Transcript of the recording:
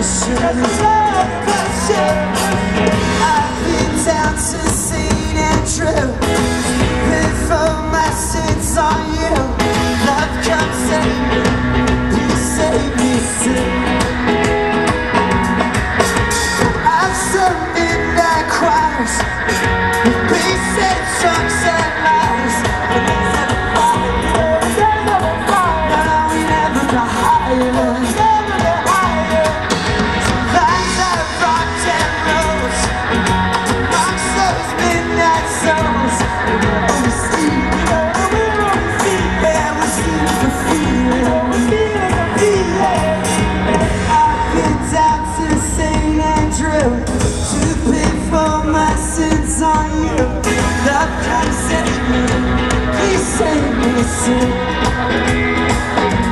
esquecer. you.